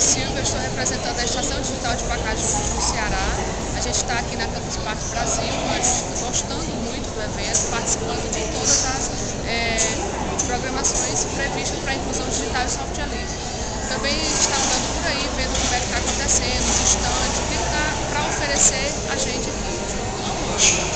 Silva, estou representando a Estação Digital de Pacajus no Ceará. A gente está aqui na Campus Parque Brasil, mas gostando muito do evento, participando de todas as é, programações previstas para a inclusão digital e software livre. Também está andando por aí, vendo como é que está acontecendo, os o que está para oferecer a gente aqui.